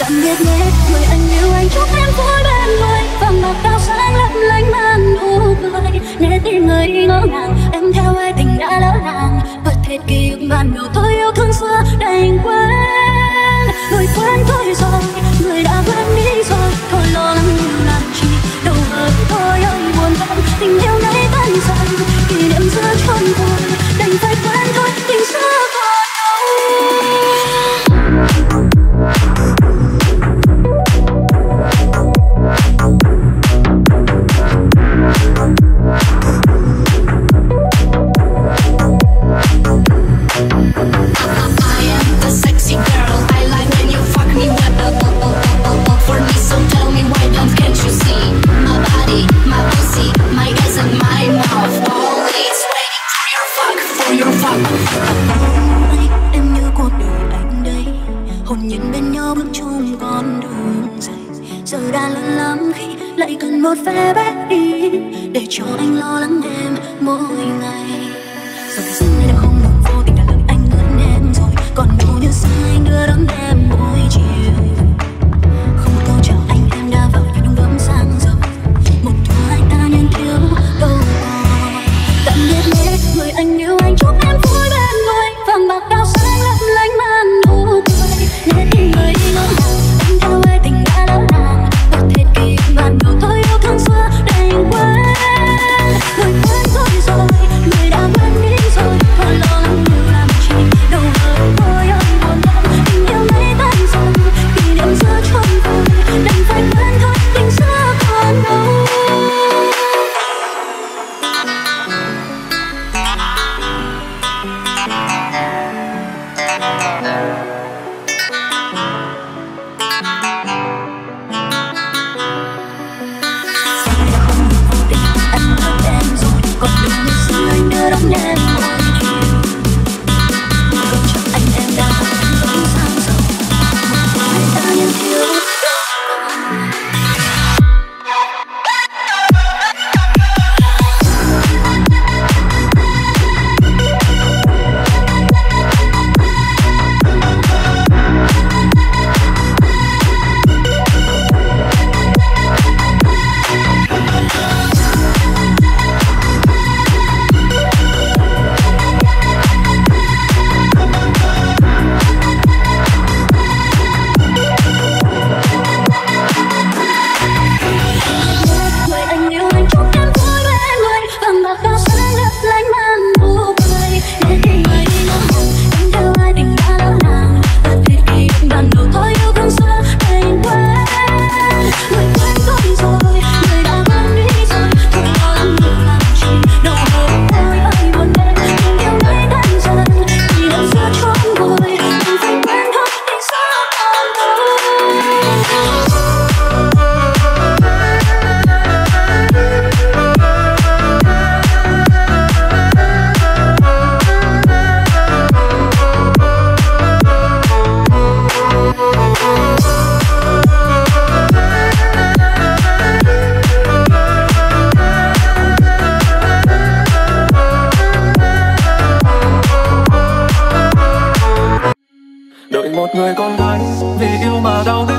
tạm biệt nhé người anh yêu anh, chúc em vui bên người vầng ngọc cao sáng lấp lánh mang nụ cười nghe tim người ngỡ ngàng, em theo ai tình đã lỡ nàng Bất hết ký ức ban đầu tôi yêu thương xưa đành quên. Người quên tôi rồi, người đã quên đi giờ đã lớn lắm khi lại cần một vé bé đi để cho anh lo lắng em mỗi ngày. Rồi dừng đợi một người con gái vì yêu mà đau đớn.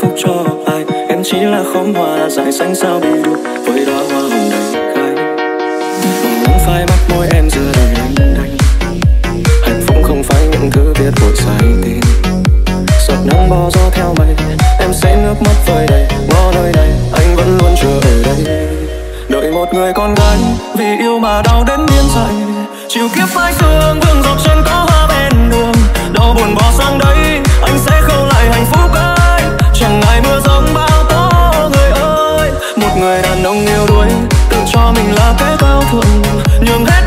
phúc cho ai? Em chỉ là khóm hoa dài xanh sao bị đục với đóa hoa hồng đầy khai muốn phai mắt môi em giữa đời lanh đanh hạnh phúc không phải những thứ viết vội sai tên giọt nắng bò gió theo mây, em sẽ nước mắt vơi đầy ngõ nơi này anh vẫn luôn chờ ở đây. Đợi một người con gái, vì yêu mà đau đến điên dậy chiều kiếp phai sương, vương dọc chân có hoa bên đường. Đau buồn bỏ sang đây, anh sẽ thuận. Nhường hết